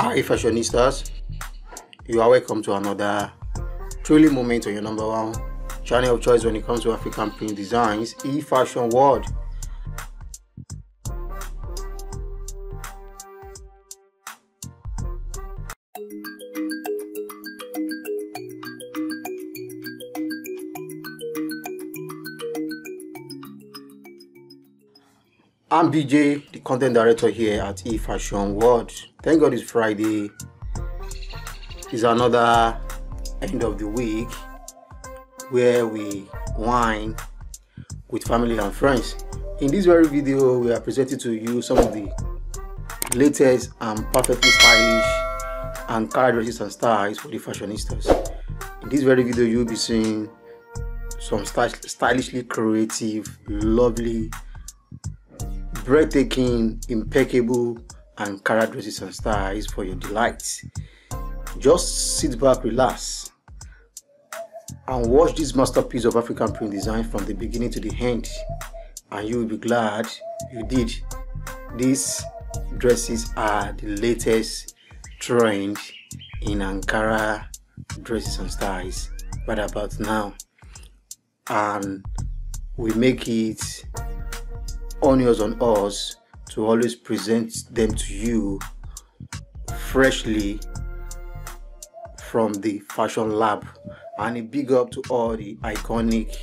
Ah, Hi, fashionistas. You are welcome to another truly moment on your number one channel of choice when it comes to African print designs, e fashion world. I'm BJ, the content director here at eFashion World. Thank God it's Friday. It's another end of the week where we wine with family and friends. In this very video, we are presenting to you some of the latest and perfectly stylish Ankara dresses and styles for the fashionistas. In this very video, you'll be seeing some stylishly creative, lovely breathtaking, impeccable, and character dresses and styles for your delight. Just sit back, relax, and watch this masterpiece of African print design from the beginning to the end, and you will be glad you did. These dresses are the latest trend in Ankara dresses and styles right about now, and we make it onus on us to always present them to you freshly from the fashion lab. And a big up to all the iconic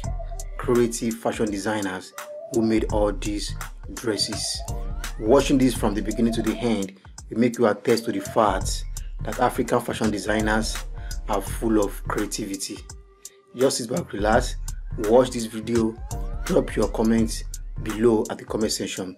creative fashion designers who made all these dresses. Watching this from the beginning to the end will make you attest to the fact that african fashion designers are full of creativity. Just sit back relax watch this video drop your comments below at the comment section.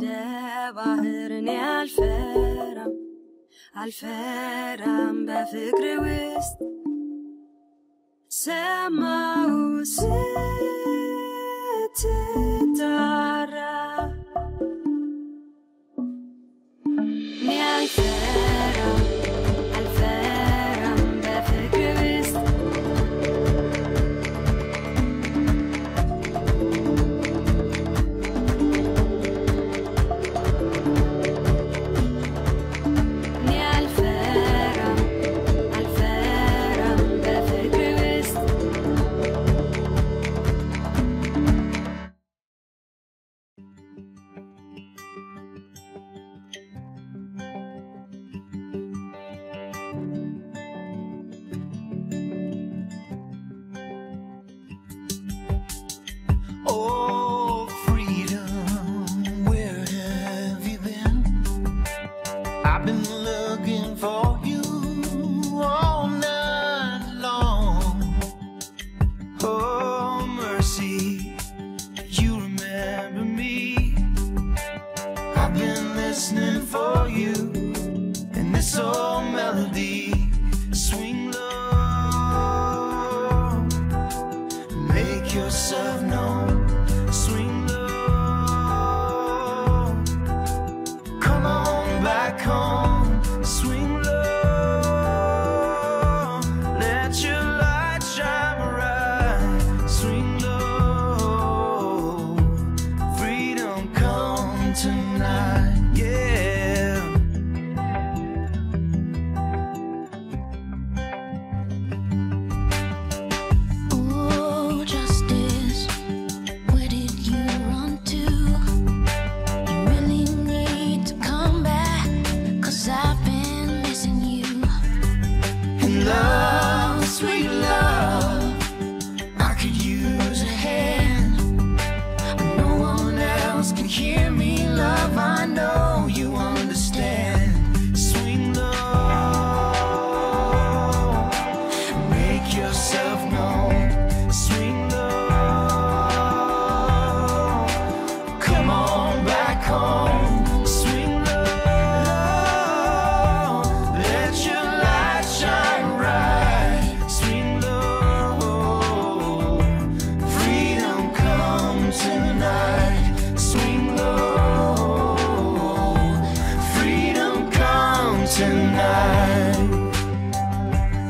دابا هرني عالفارم عالفارم بفكري وسط سما وسيتي I've been listening for you and this old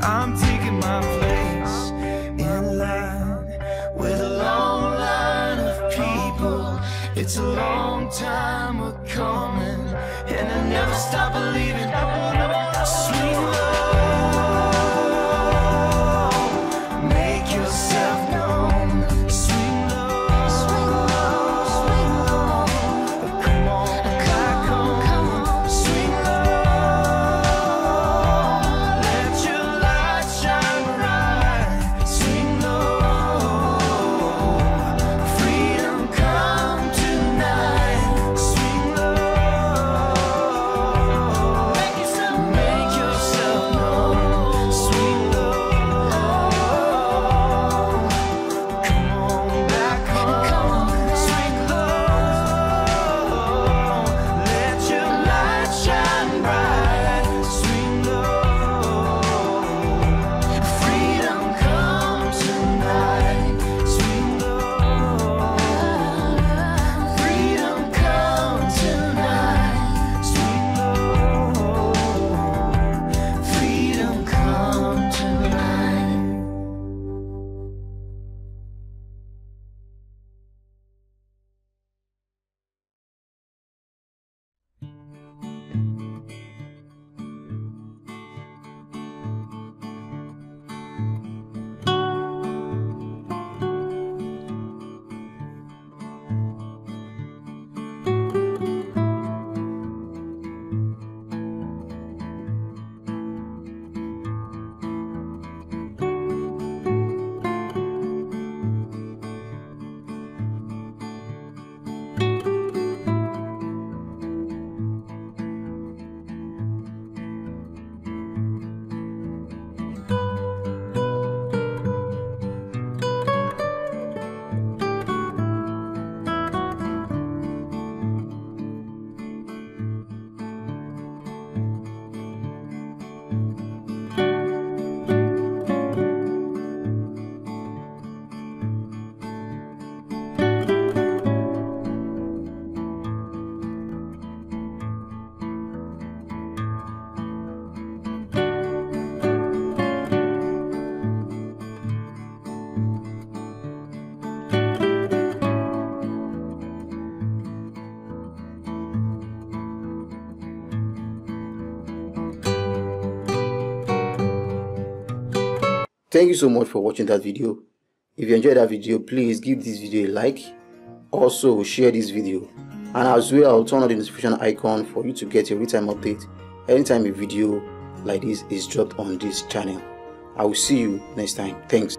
I'm taking my place in line with a long line of people. It's a long time. Thank you so much for watching that video. If you enjoyed that video, please give this video a like. Also, share this video. And as well, I'll turn on the notification icon for you to get a real-time update anytime a video like this is dropped on this channel. I will see you next time. Thanks.